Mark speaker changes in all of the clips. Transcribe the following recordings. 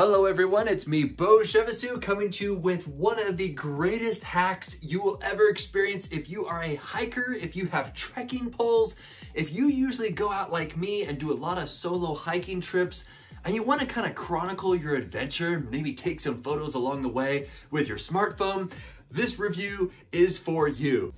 Speaker 1: Hello everyone, it's me, Beau Chevassus, coming to you with one of the greatest hacks you will ever experience if you are a hiker, if you have trekking poles, if you usually go out like me and do a lot of solo hiking trips, and you want to kind of chronicle your adventure, maybe take some photos along the way with your smartphone, this review is for you.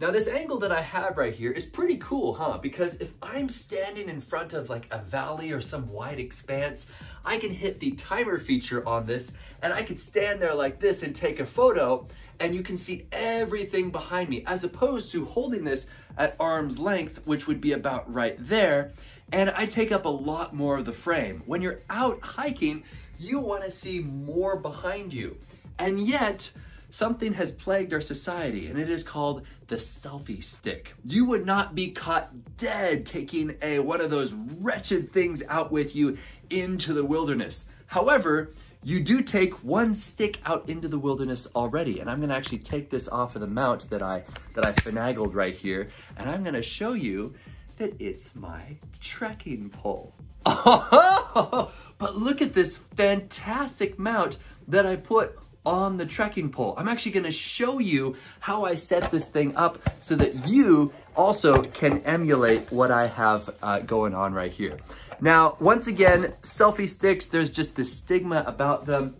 Speaker 1: Now this angle that I have right here is pretty cool, huh? Because if I'm standing in front of like a valley or some wide expanse, I can hit the timer feature on this and I can stand there like this and take a photo and you can see everything behind me as opposed to holding this at arm's length, which would be about right there. And I take up a lot more of the frame. When you're out hiking, you wanna see more behind you. And yet, something has plagued our society and it is called the selfie stick. You would not be caught dead taking a one of those wretched things out with you into the wilderness. However, you do take one stick out into the wilderness already. And I'm gonna actually take this off of the mount that I, that I finagled right here. And I'm gonna show you that it's my trekking pole. but look at this fantastic mount that I put on the trekking pole. I'm actually gonna show you how I set this thing up so that you also can emulate what I have uh, going on right here. Now, once again, selfie sticks, there's just this stigma about them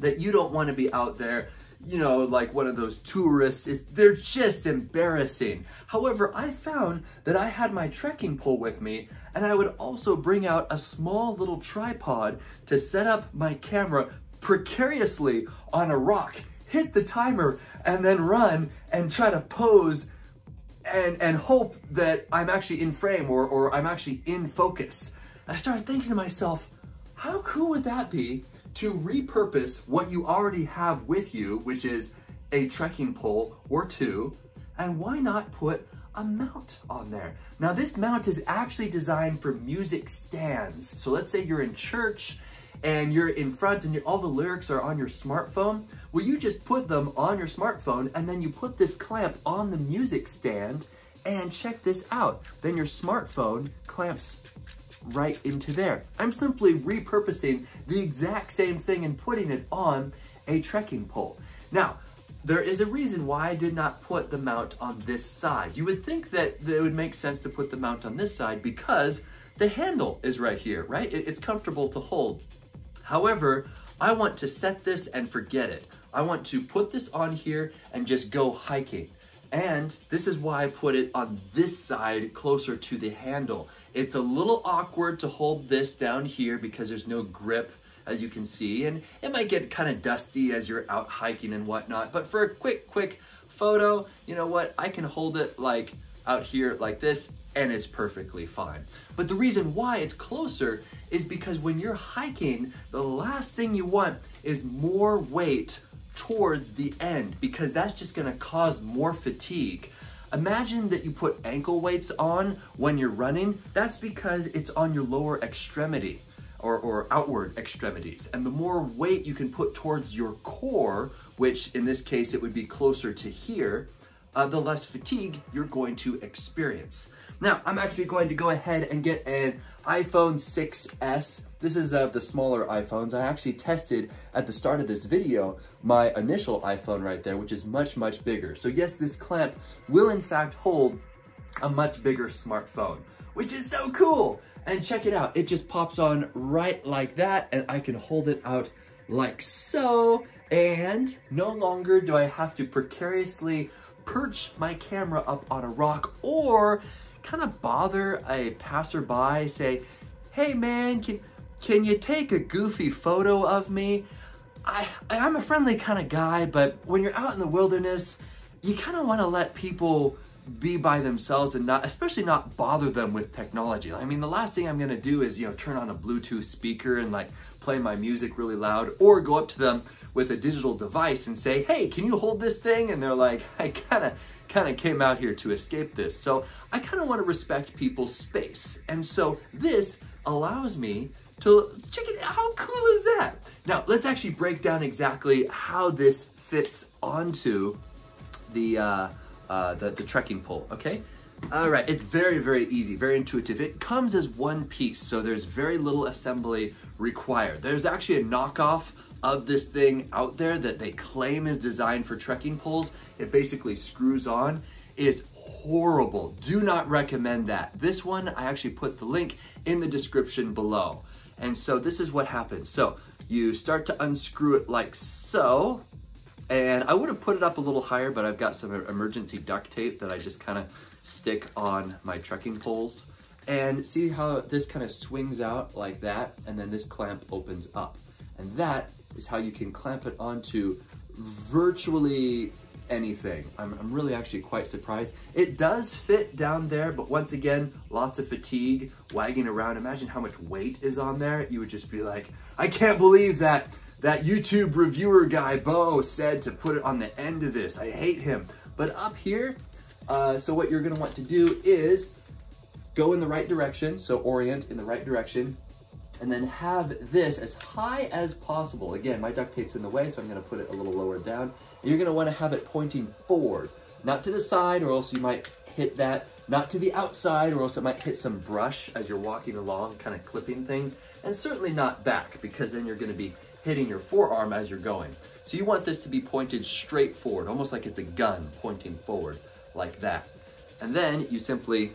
Speaker 1: that you don't wanna be out there you know, like one of those tourists. It's, they're just embarrassing. However, I found that I had my trekking pole with me and I would also bring out a small little tripod to set up my camera precariously on a rock, hit the timer, and then run and try to pose and, and hope that I'm actually in frame or, or I'm actually in focus. I started thinking to myself, how cool would that be to repurpose what you already have with you, which is a trekking pole or two, and why not put a mount on there. Now this mount is actually designed for music stands. So let's say you're in church and you're in front and all the lyrics are on your smartphone, well, you just put them on your smartphone and then you put this clamp on the music stand and check this out. Then your smartphone clamps right into there. I'm simply repurposing the exact same thing and putting it on a trekking pole. Now, there is a reason why I did not put the mount on this side. You would think that it would make sense to put the mount on this side because the handle is right here, right? It's comfortable to hold. However, I want to set this and forget it. I want to put this on here and just go hiking. And this is why I put it on this side closer to the handle. It's a little awkward to hold this down here because there's no grip as you can see, and it might get kind of dusty as you're out hiking and whatnot, but for a quick, quick photo, you know what, I can hold it like out here like this and it's perfectly fine. But the reason why it's closer is because when you're hiking, the last thing you want is more weight towards the end because that's just gonna cause more fatigue. Imagine that you put ankle weights on when you're running. That's because it's on your lower extremity or, or outward extremities. And the more weight you can put towards your core, which in this case it would be closer to here, uh, the less fatigue you're going to experience. Now, I'm actually going to go ahead and get an iPhone 6S. This is of uh, the smaller iPhones. I actually tested at the start of this video my initial iPhone right there, which is much, much bigger. So yes, this clamp will in fact hold a much bigger smartphone, which is so cool. And check it out, it just pops on right like that and I can hold it out like so. And no longer do I have to precariously perch my camera up on a rock or kind of bother a passerby, say, hey man, can, can you take a goofy photo of me? I, I'm a friendly kind of guy, but when you're out in the wilderness, you kind of want to let people be by themselves and not, especially not bother them with technology. I mean, the last thing I'm gonna do is, you know, turn on a Bluetooth speaker and like play my music really loud or go up to them with a digital device and say, hey, can you hold this thing? And they're like, I kind of kind of came out here to escape this. So I kind of want to respect people's space. And so this allows me to check it How cool is that? Now, let's actually break down exactly how this fits onto the, uh, uh, the, the trekking pole, okay? All right, it's very, very easy, very intuitive. It comes as one piece, so there's very little assembly required. There's actually a knockoff of this thing out there that they claim is designed for trekking poles. It basically screws on. Is horrible. Do not recommend that. This one, I actually put the link in the description below. And so this is what happens. So you start to unscrew it like so, and I would have put it up a little higher, but I've got some emergency duct tape that I just kind of stick on my trekking poles. And see how this kind of swings out like that, and then this clamp opens up. And that is how you can clamp it onto virtually anything. I'm, I'm, really actually quite surprised. It does fit down there, but once again, lots of fatigue, wagging around. Imagine how much weight is on there. You would just be like, I can't believe that that YouTube reviewer guy, Beau, said to put it on the end of this. I hate him. But up here, uh, so what you're gonna want to do is go in the right direction, so orient in the right direction, and then have this as high as possible. Again, my duct tape's in the way, so I'm gonna put it a little lower down. You're gonna wanna have it pointing forward, not to the side or else you might hit that, not to the outside or else it might hit some brush as you're walking along, kind of clipping things, and certainly not back because then you're gonna be hitting your forearm as you're going. So you want this to be pointed straight forward, almost like it's a gun pointing forward like that. And then you simply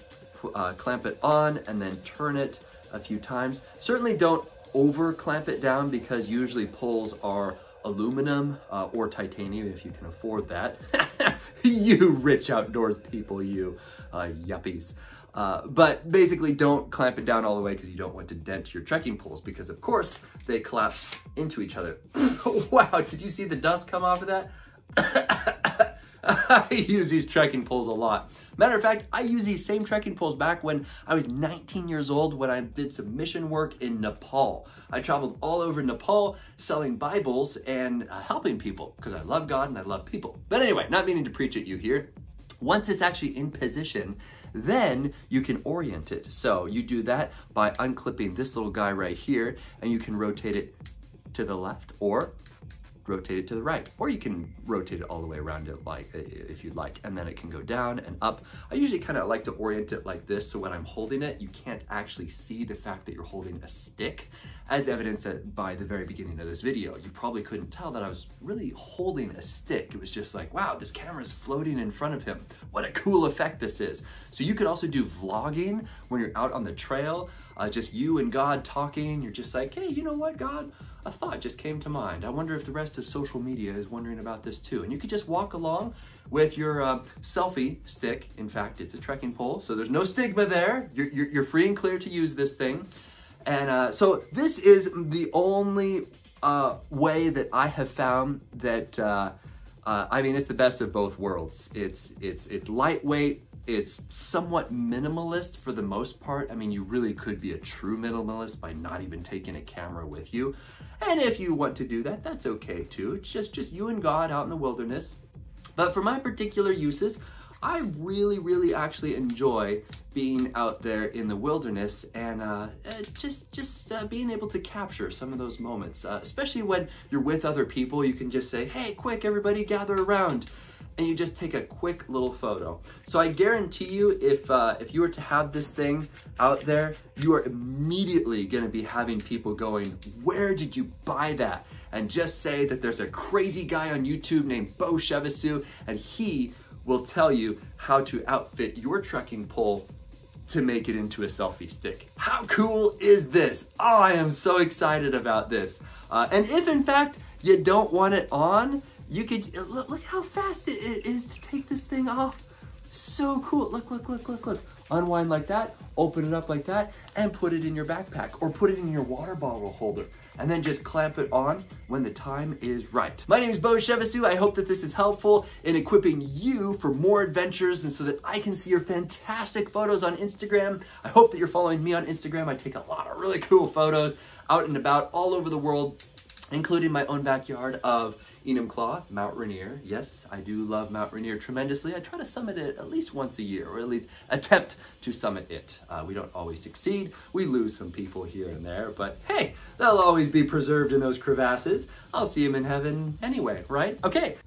Speaker 1: uh, clamp it on and then turn it a few times. Certainly don't over clamp it down because usually poles are aluminum uh, or titanium if you can afford that. you rich outdoors people, you uh, yuppies. Uh, but basically don't clamp it down all the way because you don't want to dent your trekking poles because of course they collapse into each other. wow, did you see the dust come off of that? I use these trekking poles a lot. Matter of fact, I used these same trekking poles back when I was 19 years old when I did some mission work in Nepal. I traveled all over Nepal selling Bibles and uh, helping people because I love God and I love people. But anyway, not meaning to preach at you here. Once it's actually in position, then you can orient it. So you do that by unclipping this little guy right here and you can rotate it to the left or rotate it to the right, or you can rotate it all the way around it like if you'd like, and then it can go down and up. I usually kind of like to orient it like this, so when I'm holding it, you can't actually see the fact that you're holding a stick, as evidenced by the very beginning of this video. You probably couldn't tell that I was really holding a stick. It was just like, wow, this camera's floating in front of him. What a cool effect this is. So you could also do vlogging when you're out on the trail, uh, just you and God talking. You're just like, hey, you know what, God? A thought just came to mind. I wonder if the rest of social media is wondering about this too. And you could just walk along with your uh, selfie stick. In fact, it's a trekking pole, so there's no stigma there. You're, you're, you're free and clear to use this thing. And uh, so this is the only uh, way that I have found that, uh, uh, I mean, it's the best of both worlds. It's, it's, it's lightweight, it's somewhat minimalist for the most part. I mean, you really could be a true minimalist by not even taking a camera with you. And if you want to do that, that's okay too. It's just, just you and God out in the wilderness. But for my particular uses, I really, really actually enjoy being out there in the wilderness and uh, uh just just uh, being able to capture some of those moments, uh, especially when you're with other people. You can just say, "Hey, quick, everybody, gather around." And you just take a quick little photo. So I guarantee you, if, uh, if you were to have this thing out there, you are immediately gonna be having people going, where did you buy that? And just say that there's a crazy guy on YouTube named Beau Chevassus, and he will tell you how to outfit your trekking pole to make it into a selfie stick. How cool is this? Oh, I am so excited about this. Uh, and if in fact you don't want it on, you could, uh, look, look how fast it is to take this thing off. So cool. Look, look, look, look, look. Unwind like that, open it up like that, and put it in your backpack or put it in your water bottle holder and then just clamp it on when the time is right. My name is Beau Chevassus. I hope that this is helpful in equipping you for more adventures and so that I can see your fantastic photos on Instagram. I hope that you're following me on Instagram. I take a lot of really cool photos out and about all over the world, including my own backyard of Enumclaw, Mount Rainier. Yes, I do love Mount Rainier tremendously. I try to summit it at least once a year, or at least attempt to summit it. Uh, we don't always succeed. We lose some people here and there, but hey, they'll always be preserved in those crevasses. I'll see them in heaven anyway, right? Okay.